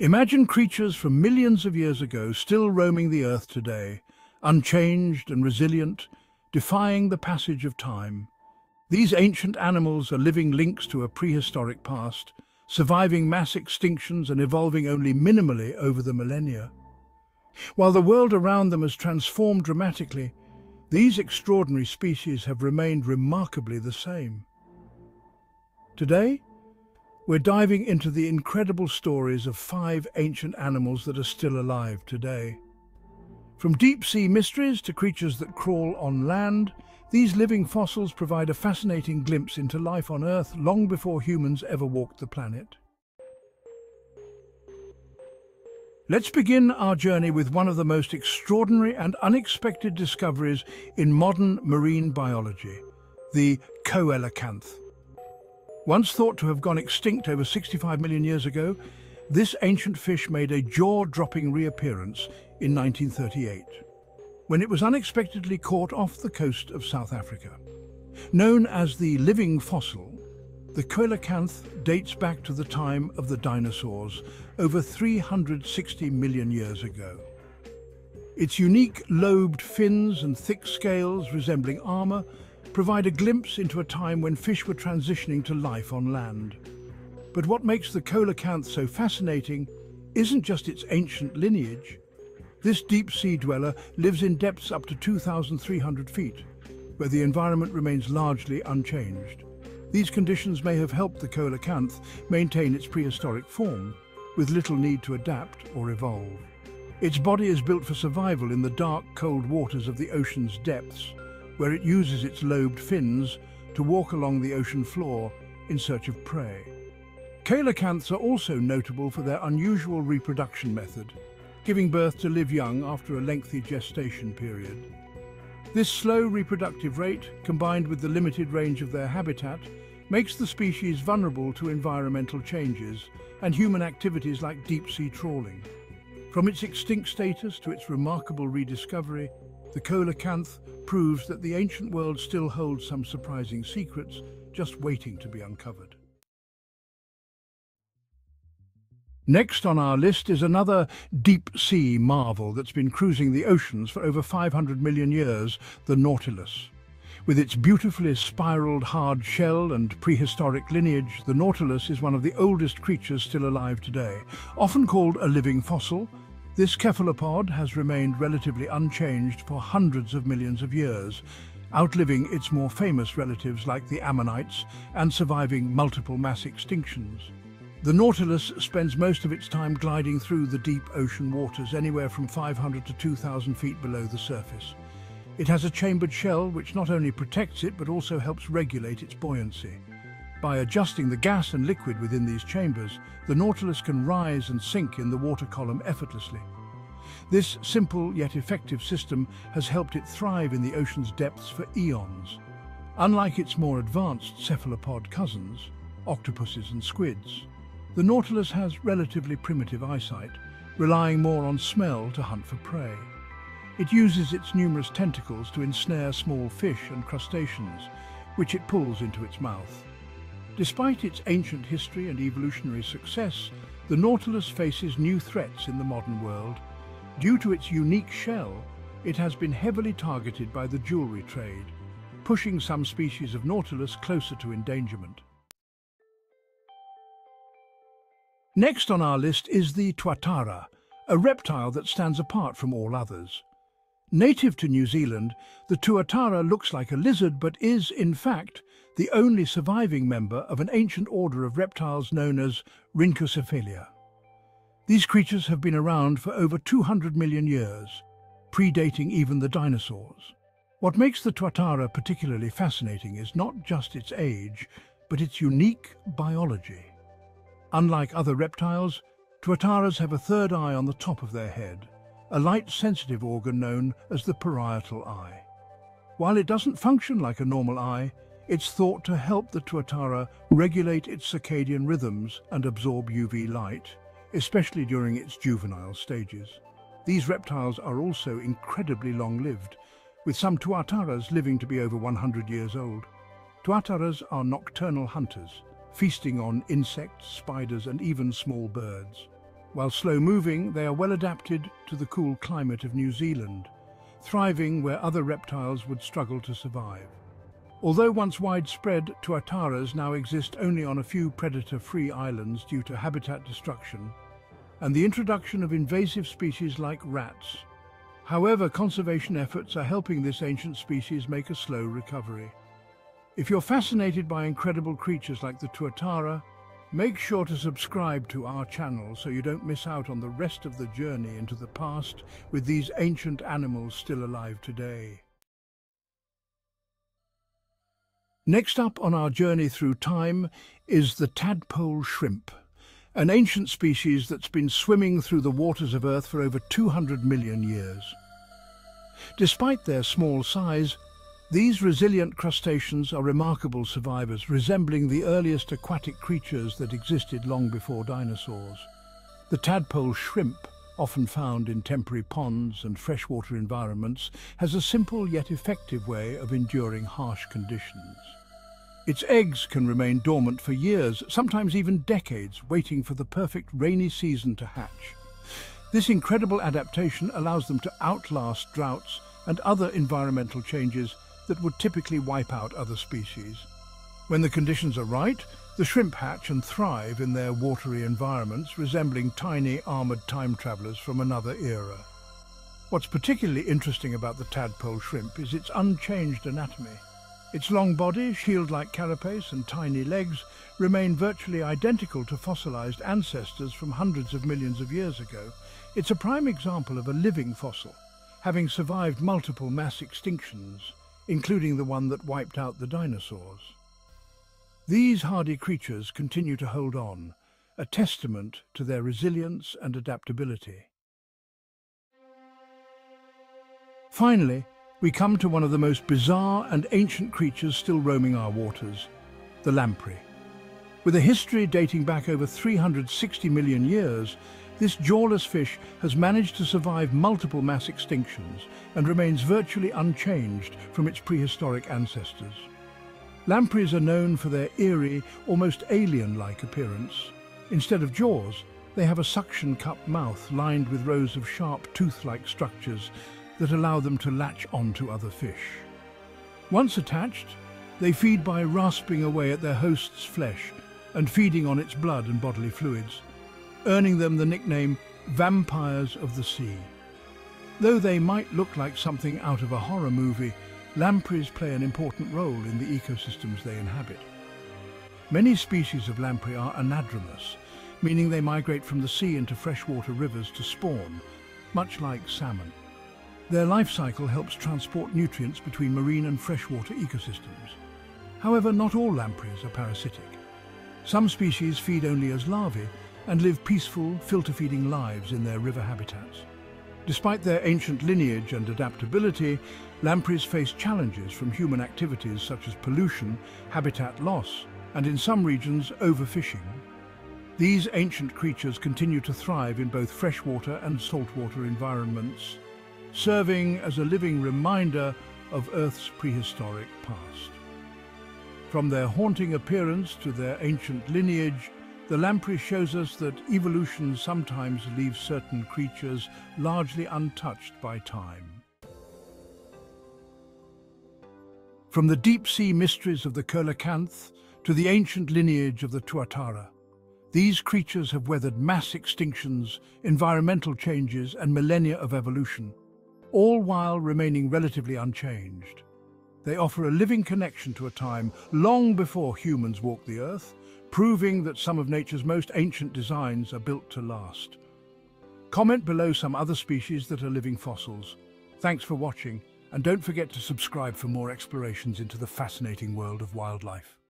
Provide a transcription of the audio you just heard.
Imagine creatures from millions of years ago still roaming the earth today, unchanged and resilient, defying the passage of time. These ancient animals are living links to a prehistoric past, surviving mass extinctions and evolving only minimally over the millennia. While the world around them has transformed dramatically, these extraordinary species have remained remarkably the same. Today, we're diving into the incredible stories of five ancient animals that are still alive today. From deep-sea mysteries to creatures that crawl on land, these living fossils provide a fascinating glimpse into life on Earth long before humans ever walked the planet. Let's begin our journey with one of the most extraordinary and unexpected discoveries in modern marine biology, the coelacanth. Once thought to have gone extinct over 65 million years ago, this ancient fish made a jaw-dropping reappearance in 1938, when it was unexpectedly caught off the coast of South Africa. Known as the living fossil, the coelacanth dates back to the time of the dinosaurs, over 360 million years ago. Its unique lobed fins and thick scales resembling armour provide a glimpse into a time when fish were transitioning to life on land. But what makes the coelacanth so fascinating isn't just its ancient lineage. This deep-sea dweller lives in depths up to 2,300 feet, where the environment remains largely unchanged. These conditions may have helped the coelacanth maintain its prehistoric form, with little need to adapt or evolve. Its body is built for survival in the dark, cold waters of the ocean's depths, where it uses its lobed fins to walk along the ocean floor in search of prey. Coelacanths are also notable for their unusual reproduction method, giving birth to live young after a lengthy gestation period. This slow reproductive rate, combined with the limited range of their habitat, makes the species vulnerable to environmental changes and human activities like deep-sea trawling. From its extinct status to its remarkable rediscovery, the coelacanth proves that the ancient world still holds some surprising secrets just waiting to be uncovered. Next on our list is another deep-sea marvel that's been cruising the oceans for over 500 million years, the Nautilus. With its beautifully spiraled hard shell and prehistoric lineage, the Nautilus is one of the oldest creatures still alive today. Often called a living fossil, this cephalopod has remained relatively unchanged for hundreds of millions of years, outliving its more famous relatives like the ammonites and surviving multiple mass extinctions. The Nautilus spends most of its time gliding through the deep ocean waters, anywhere from 500 to 2,000 feet below the surface. It has a chambered shell which not only protects it but also helps regulate its buoyancy. By adjusting the gas and liquid within these chambers, the Nautilus can rise and sink in the water column effortlessly. This simple yet effective system has helped it thrive in the ocean's depths for eons. Unlike its more advanced cephalopod cousins, octopuses and squids, the Nautilus has relatively primitive eyesight, relying more on smell to hunt for prey. It uses its numerous tentacles to ensnare small fish and crustaceans, which it pulls into its mouth. Despite its ancient history and evolutionary success, the Nautilus faces new threats in the modern world. Due to its unique shell, it has been heavily targeted by the jewelry trade, pushing some species of Nautilus closer to endangerment. Next on our list is the tuatara, a reptile that stands apart from all others. Native to New Zealand, the tuatara looks like a lizard but is, in fact, the only surviving member of an ancient order of reptiles known as Rhynchocephalia. These creatures have been around for over 200 million years, predating even the dinosaurs. What makes the tuatara particularly fascinating is not just its age, but its unique biology. Unlike other reptiles, tuataras have a third eye on the top of their head, a light-sensitive organ known as the parietal eye. While it doesn't function like a normal eye, it's thought to help the tuatara regulate its circadian rhythms and absorb UV light, especially during its juvenile stages. These reptiles are also incredibly long-lived, with some tuataras living to be over 100 years old. Tuataras are nocturnal hunters, feasting on insects, spiders and even small birds. While slow-moving, they are well adapted to the cool climate of New Zealand, thriving where other reptiles would struggle to survive. Although once widespread, tuataras now exist only on a few predator-free islands due to habitat destruction and the introduction of invasive species like rats. However, conservation efforts are helping this ancient species make a slow recovery. If you're fascinated by incredible creatures like the tuatara, make sure to subscribe to our channel so you don't miss out on the rest of the journey into the past with these ancient animals still alive today. Next up on our journey through time is the tadpole shrimp, an ancient species that's been swimming through the waters of Earth for over 200 million years. Despite their small size, these resilient crustaceans are remarkable survivors, resembling the earliest aquatic creatures that existed long before dinosaurs. The tadpole shrimp, often found in temporary ponds and freshwater environments, has a simple yet effective way of enduring harsh conditions. Its eggs can remain dormant for years, sometimes even decades, waiting for the perfect rainy season to hatch. This incredible adaptation allows them to outlast droughts and other environmental changes that would typically wipe out other species. When the conditions are right, the shrimp hatch and thrive in their watery environments, resembling tiny armoured time travellers from another era. What's particularly interesting about the tadpole shrimp is its unchanged anatomy. Its long body, shield-like carapace and tiny legs remain virtually identical to fossilized ancestors from hundreds of millions of years ago. It's a prime example of a living fossil, having survived multiple mass extinctions, including the one that wiped out the dinosaurs. These hardy creatures continue to hold on, a testament to their resilience and adaptability. Finally, we come to one of the most bizarre and ancient creatures still roaming our waters, the lamprey. With a history dating back over 360 million years, this jawless fish has managed to survive multiple mass extinctions and remains virtually unchanged from its prehistoric ancestors. Lampreys are known for their eerie, almost alien-like appearance. Instead of jaws, they have a suction cup mouth lined with rows of sharp tooth-like structures that allow them to latch onto other fish. Once attached, they feed by rasping away at their host's flesh and feeding on its blood and bodily fluids, earning them the nickname vampires of the sea. Though they might look like something out of a horror movie, lampreys play an important role in the ecosystems they inhabit. Many species of lamprey are anadromous, meaning they migrate from the sea into freshwater rivers to spawn, much like salmon. Their life cycle helps transport nutrients between marine and freshwater ecosystems. However, not all lampreys are parasitic. Some species feed only as larvae and live peaceful, filter-feeding lives in their river habitats. Despite their ancient lineage and adaptability, lampreys face challenges from human activities such as pollution, habitat loss, and in some regions, overfishing. These ancient creatures continue to thrive in both freshwater and saltwater environments, serving as a living reminder of Earth's prehistoric past. From their haunting appearance to their ancient lineage, the lamprey shows us that evolution sometimes leaves certain creatures largely untouched by time. From the deep-sea mysteries of the coelacanth to the ancient lineage of the tuatara, these creatures have weathered mass extinctions, environmental changes and millennia of evolution, all while remaining relatively unchanged. They offer a living connection to a time long before humans walked the earth, proving that some of nature's most ancient designs are built to last. Comment below some other species that are living fossils. Thanks for watching, and don't forget to subscribe for more explorations into the fascinating world of wildlife.